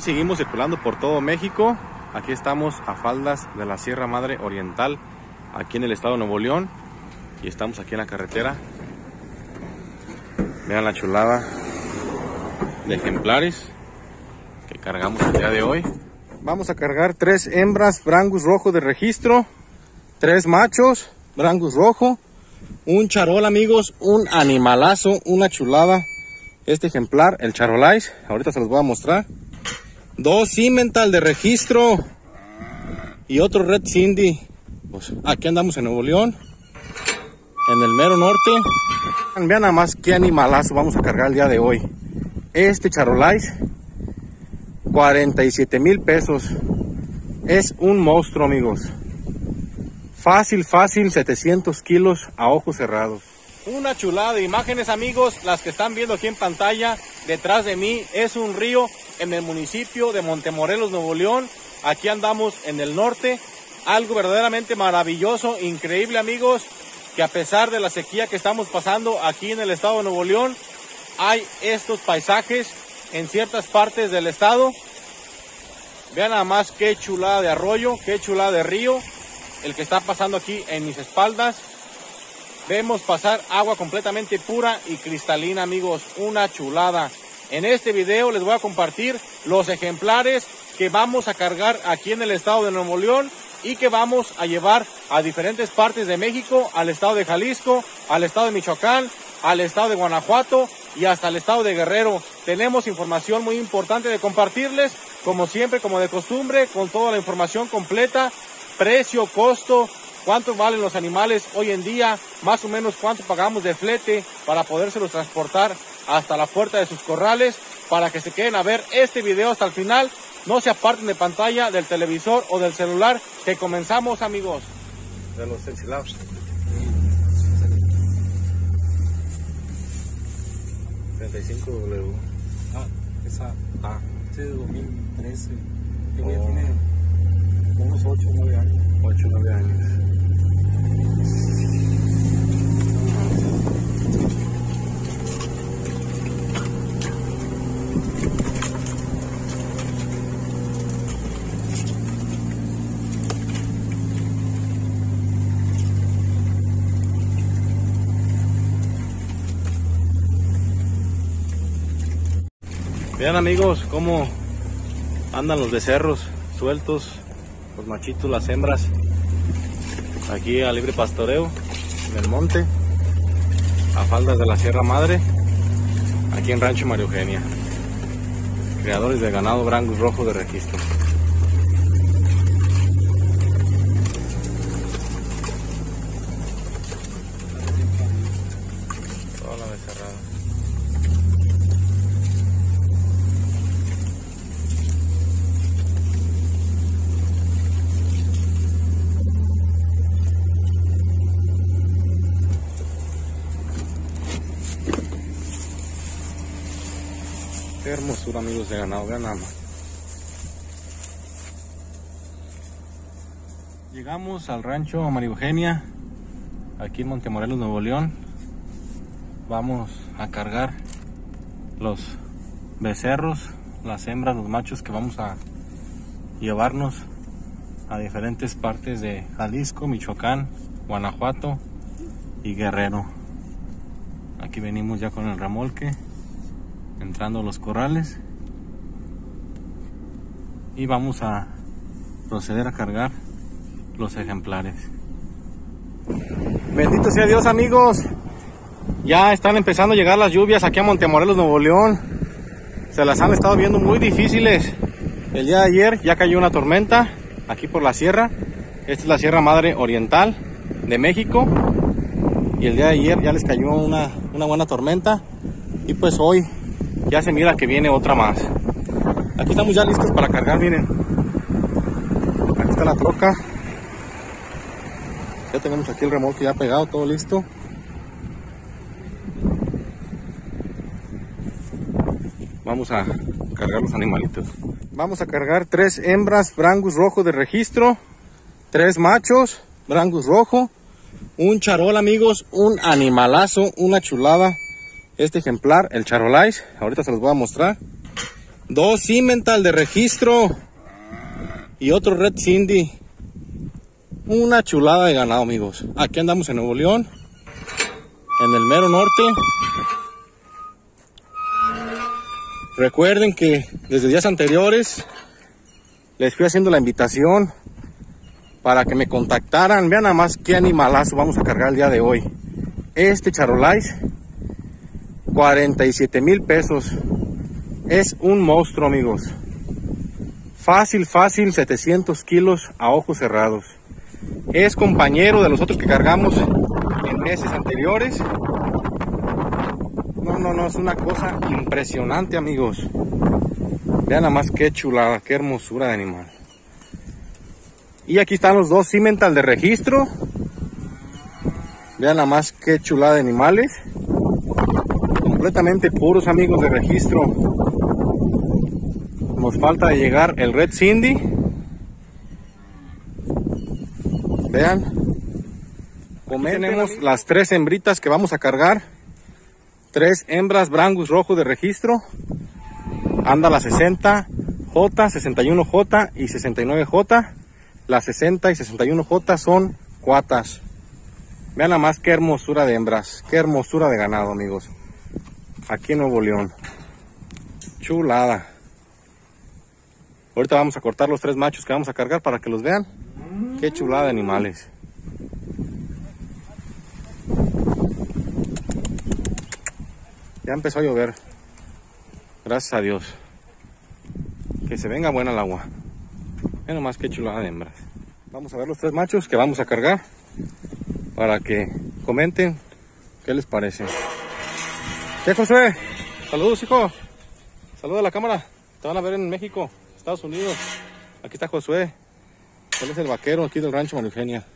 Seguimos circulando por todo México. Aquí estamos a faldas de la Sierra Madre Oriental, aquí en el estado de Nuevo León. Y estamos aquí en la carretera. Vean la chulada de ejemplares que cargamos el día de hoy. Vamos a cargar tres hembras brangus rojo de registro, tres machos brangus rojo, un charol amigos, un animalazo, una chulada. Este ejemplar, el charolais, ahorita se los voy a mostrar. Dos cimental de registro y otro red cindy. Pues aquí andamos en Nuevo León, en el mero norte. Vean nada más qué animalazo vamos a cargar el día de hoy. Este charolais 47 mil pesos. Es un monstruo, amigos. Fácil, fácil, 700 kilos a ojos cerrados. Una chulada de imágenes, amigos. Las que están viendo aquí en pantalla, detrás de mí, es un río en el municipio de Montemorelos, Nuevo León. Aquí andamos en el norte. Algo verdaderamente maravilloso, increíble, amigos. Que a pesar de la sequía que estamos pasando aquí en el estado de Nuevo León, hay estos paisajes en ciertas partes del estado. Vean nada más qué chulada de arroyo, qué chulada de río, el que está pasando aquí en mis espaldas. Vemos pasar agua completamente pura y cristalina, amigos, una chulada. En este video les voy a compartir los ejemplares que vamos a cargar aquí en el estado de Nuevo León y que vamos a llevar a diferentes partes de México, al estado de Jalisco, al estado de Michoacán, al estado de Guanajuato y hasta el estado de Guerrero. Tenemos información muy importante de compartirles, como siempre, como de costumbre, con toda la información completa, precio, costo, cuánto valen los animales hoy en día, más o menos cuánto pagamos de flete para podérselos transportar hasta la puerta de sus corrales, para que se queden a ver este video hasta el final. No se aparten de pantalla, del televisor o del celular, que comenzamos amigos. De los enchilados. 35W. Ah, esa Ah, este de 2013. Que Oh. tiene unos 8 o 9 años. 8 o 9 años. Vean amigos cómo andan los becerros sueltos, los machitos, las hembras, aquí a libre pastoreo, en el monte, a faldas de la Sierra Madre, aquí en Rancho María Eugenia. Creadores de ganado brangus rojo de registro. Toda la becerrada. Qué hermosura amigos de ganado, vean nada más. Llegamos al rancho María Eugenia, aquí en Montemorelos, Nuevo León. Vamos a cargar los becerros, las hembras, los machos que vamos a llevarnos a diferentes partes de Jalisco, Michoacán, Guanajuato y Guerrero. Aquí venimos ya con el remolque entrando a los corrales y vamos a proceder a cargar los ejemplares. Bendito sea Dios amigos, ya están empezando a llegar las lluvias aquí a Montemorelos, Nuevo León. Se las han estado viendo muy difíciles. El día de ayer ya cayó una tormenta aquí por la sierra. Esta es la Sierra Madre Oriental de México. Y el día de ayer ya les cayó una, una buena tormenta. Y pues hoy ya se mira que viene otra más. Aquí estamos ya listos para cargar, miren. Aquí está la troca. Ya tenemos aquí el remolque ya pegado, todo listo. Vamos a cargar los animalitos. Vamos a cargar tres hembras brangus rojo de registro, tres machos brangus rojo, un charol amigos, un animalazo, una chulada. Este ejemplar, el charolais, ahorita se los voy a mostrar. Dos Cimental de registro y otro Red Cindy. Una chulada de ganado, amigos. Aquí andamos en Nuevo León, en el mero norte. Recuerden que desde días anteriores les fui haciendo la invitación para que me contactaran. Vean nada más qué animalazo vamos a cargar el día de hoy. Este Charolais, 47 mil pesos. Es un monstruo, amigos. Fácil, fácil, 700 kilos a ojos cerrados. Es compañero de los otros que cargamos en meses anteriores. No, no, no, es una cosa impresionante, amigos. Vean nada más qué chulada, qué hermosura de animal. Y aquí están los dos Cimental de registro. Vean nada más qué chulada de animales. Completamente puros amigos de registro. Nos falta de llegar el Red Cindy. Vean. Tenemos las tres hembritas que vamos a cargar. Tres hembras Brangus rojo de registro. Anda la 60J, 61J y 69J. Las 60 y 61J son cuatas. Vean nada más qué hermosura de hembras. Qué hermosura de ganado, amigos. Aquí en Nuevo León. Chulada. Ahorita vamos a cortar los tres machos que vamos a cargar para que los vean. Qué chulada de animales. Ya empezó a llover. Gracias a Dios. Que se venga buena el agua. Vean nomás qué chulada de hembras. Vamos a ver los tres machos que vamos a cargar. Para que comenten qué les parece. ¿Qué Josué? Saludos hijo. Saludos a la cámara. Te van a ver en México, Estados Unidos. Aquí está Josué. Él es el vaquero aquí del rancho María Eugenia.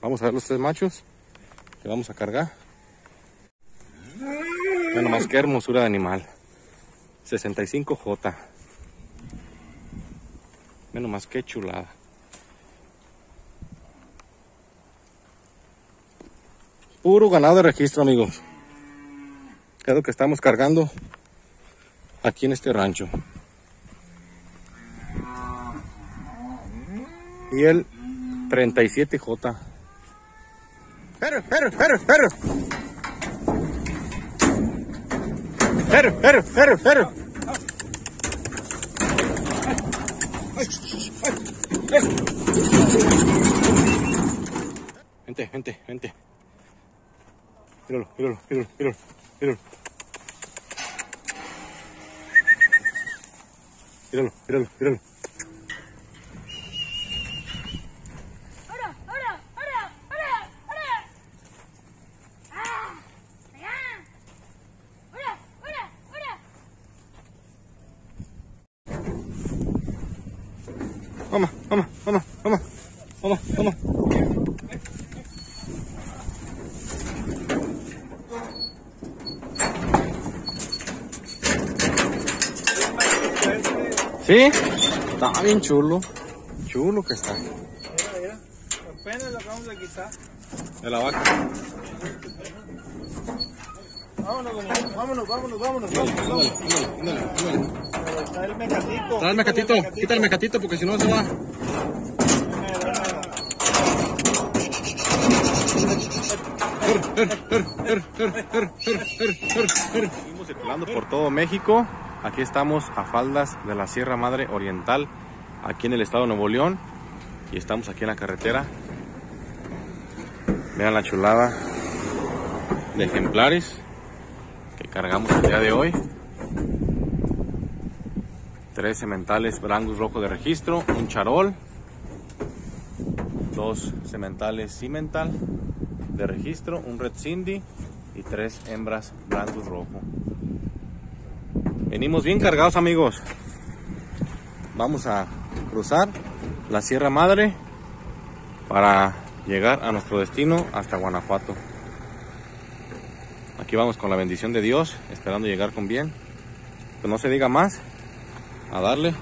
Vamos a ver los tres machos que vamos a cargar. Vean nomás qué hermosura de animal. 65J. Vean nomás qué chulada. Puro ganado de registro, amigos. Es que estamos cargando aquí en este rancho. Y el 37J. Pero, pero, pero, pero. Pero, pero, pero, pero. Vente, vente, vente. Míralo, míralo, míralo, míralo, míralo. Míralo, míralo, míralo. ¡Ahora, ahora, ahora, ahora, ahora! ¡Ah! ¡Allá! ¡Ahora, ahora, ahora! Vamos, vamos, vamos, vamos, vamos, vamos. ¿Sí? Está bien chulo. Chulo que está. Apenas lo acabamos de quitar. De la vaca. Vámonos, vámonos, vámonos, vámonos, vámonos. Ándale. Está el mecatito. Trae el mecatito, quita el mecatito porque si no se va. Seguimos circulando por todo México. Aquí estamos a faldas de la Sierra Madre Oriental, aquí en el estado de Nuevo León. Y estamos aquí en la carretera. Vean la chulada de ejemplares que cargamos el día de hoy. Tres sementales Brangus rojo de registro, un charol, dos sementales Cimental de registro, un Red Cindy y tres hembras Brangus rojo. Venimos bien cargados amigos. Vamos a cruzar la Sierra Madre para llegar a nuestro destino hasta Guanajuato. Aquí vamos con la bendición de Dios, esperando llegar con bien. Que no se diga más, a darle.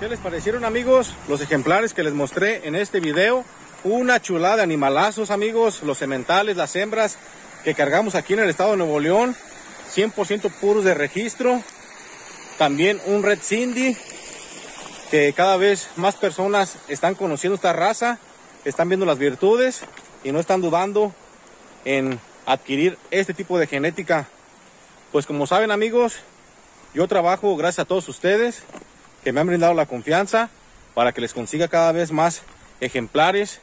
¿Qué les parecieron amigos los ejemplares que les mostré en este video? Una chulada de animalazos amigos, los sementales, las hembras que cargamos aquí en el estado de Nuevo León. 100% puros de registro. también un Red Cindy, que cada vez más personas están conociendo esta raza, están viendo las virtudes y no están dudando en adquirir este tipo de genética. Pues como saben amigos, yo trabajo gracias a todos ustedes que me han brindado la confianza para que les consiga cada vez más ejemplares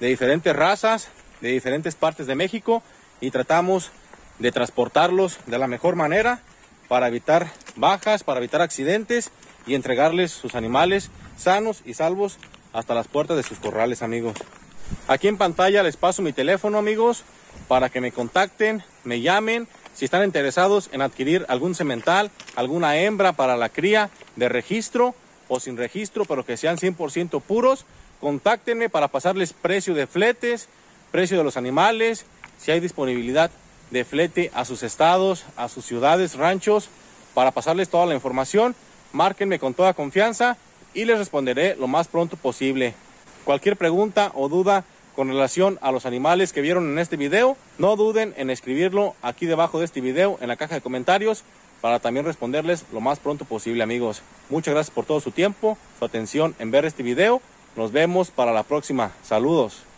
de diferentes razas, de diferentes partes de México y tratamos de transportarlos de la mejor manera para evitar bajas, para evitar accidentes y entregarles sus animales sanos y salvos hasta las puertas de sus corrales, amigos. Aquí en pantalla les paso mi teléfono, amigos, para que me contacten, me llamen si están interesados en adquirir algún semental, alguna hembra para la cría de registro o sin registro, pero que sean 100% puros. Contáctenme para pasarles precio de fletes, precio de los animales, si hay disponibilidad de flete a sus estados, a sus ciudades, ranchos, para pasarles toda la información. Márquenme con toda confianza y les responderé lo más pronto posible. Cualquier pregunta o duda con relación a los animales que vieron en este video, no duden en escribirlo aquí debajo de este video en la caja de comentarios para también responderles lo más pronto posible amigos. Muchas gracias por todo su tiempo, su atención en ver este video. Nos vemos para la próxima. Saludos.